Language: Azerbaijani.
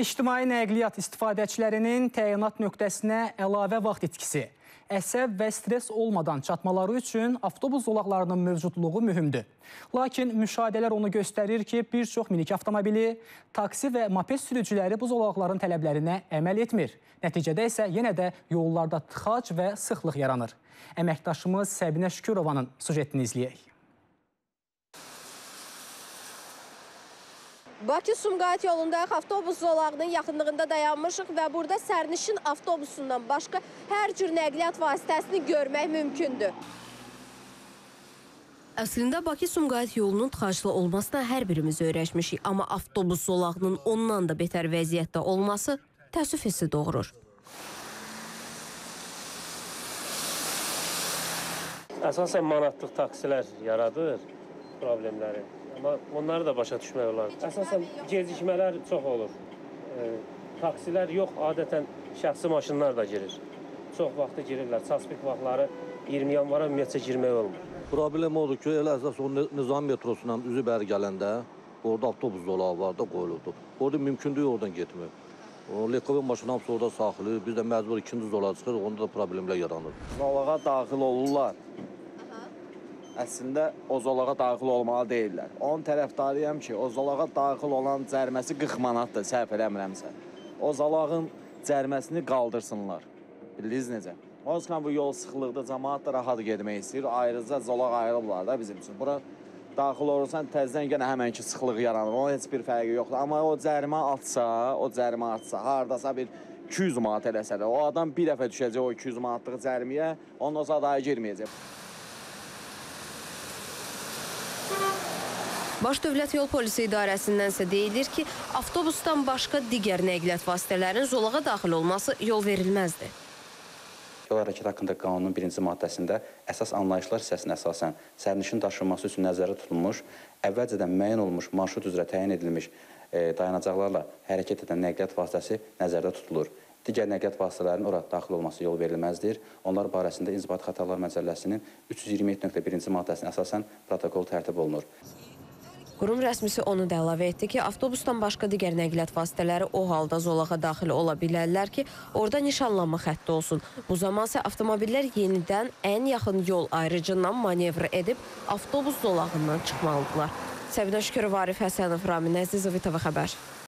İctimai nəqliyyat istifadəçilərinin təyinat nöqtəsinə əlavə vaxt itkisi, əsəb və stress olmadan çatmaları üçün avtobus zolaqlarının mövcudluğu mühümdür. Lakin müşahidələr onu göstərir ki, bir çox minik avtomobili, taksi və moped sürücüləri bu zolaqların tələblərinə əməl etmir. Nəticədə isə yenə də yollarda tıxac və sıxlıq yaranır. Əməkdaşımız Səbinə Şükürovanın sujetini izləyək. Bakı-Sumqayıt yolundayıq, avtobus zolağının yaxınlığında dayanmışıq və burada sərnişin avtobusundan başqa hər cür nəqliyyat vasitəsini görmək mümkündür. Əslində Bakı-Sumqayıt yolunun tıxaclı olmasına hər birimiz öyrəşmişik, amma avtobus zolağının ondan da betər vəziyyətdə olması təəssüf hissi doğurur. Əsasən manatlıq taksilər yaradır problemləri. Amma onları da başa düşmək olar. Əsasən gecikmələr çox olur. E, taksilər yox, adətən şəxsi maşınlar da girir. Çox vaxtı girirlər. Çaspik vaxtları 20 yanvara ümumiyyətcə girmək olmur. Problem odur ki, elə əsas o Ni- Nizam metrosundan üzü bəri gələndə orada avtobus zolağı var da qoyulubdur. Orada mümkündür oradan getmək. O lekov maşını hamısı orada saxlayır. Biz də məcbur ikinci zolağa çıxırıq, onda da problemlər yaranır. zolağa daxil olurlar. Əslində o zolağa daxil olmalı deyillər. Onun tərəfdarıyam ki, o zolağa daxil olan cəriməsi 40 manatdır, səhv eləmirəmsə. O zolağın cəriməsini qaldırsınlar. Bildiniz necə? O zaman bu yol sıxlıqda cəmaət də rahat getmək istəyir. Ayrıca zolaq ayrılıblar da bizim üçün. Bura daxil olursan təzədən yenə həmənki sıxlıq yaranır. Onun heç bir fərqi yoxdur. Amma o cərimə atsa, o cərimə atsa, hardasa bir 200 manat eləsə də, o adam bir dəfə düşəcək o 200 manatlıq cəriməyə, ondan sonra daha girməyəcək. Baş Dövlət Yol Polisi İdarəsindən isə deyilir ki, avtobusdan başqa digər nəqliyyat vasitələrinin zolağa daxil olması yol verilməzdir. Yol hərəkəti haqqında qanunun birinci maddəsində əsas anlayışlar hissəsinə əsasən sərnişin daşınması üçün nəzərdə tutulmuş, əvvəlcədən müəyyən olunmuş marşrut üzrə təyin edilmiş e, dayanacaqlarla hərəkət edən nəqliyyat vasitəsi nəzərdə tutulur. Digər nəqliyyat vasitələrinin ora daxil olması yol verilməzdir. Onlar barəsində İnzibati Xətalar Məcəlləsinin 327.1-ci maddəsinə əsasən protokol tərtib olunur. Qurum rəsmisi onu da əlavə etdi ki, avtobusdan başqa digər nəqliyyat vasitələri o halda zolağa daxil ola bilərlər ki, orada nişanlanma xətti olsun. Bu zaman isə avtomobillər yenidən ən yaxın yol ayrıcından manevr edib avtobus zolağından çıxmalıdırlar. Səbinə Şükürov, Arif Həsənov, Ramin Əzizov, İTV Xəbər.